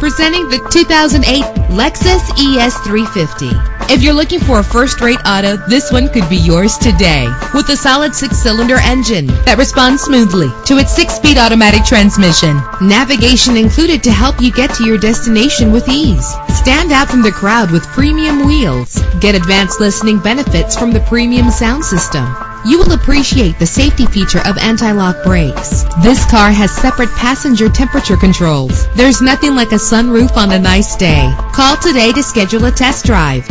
Presenting the 2008 Lexus ES350. If you're looking for a first-rate auto, this one could be yours today. With a solid six-cylinder engine that responds smoothly to its six-speed automatic transmission. Navigation included to help you get to your destination with ease. Stand out from the crowd with premium wheels. Get advanced listening benefits from the premium sound system. You will appreciate the safety feature of anti-lock brakes. This car has separate passenger temperature controls. There's nothing like a sunroof on a nice day. Call today to schedule a test drive.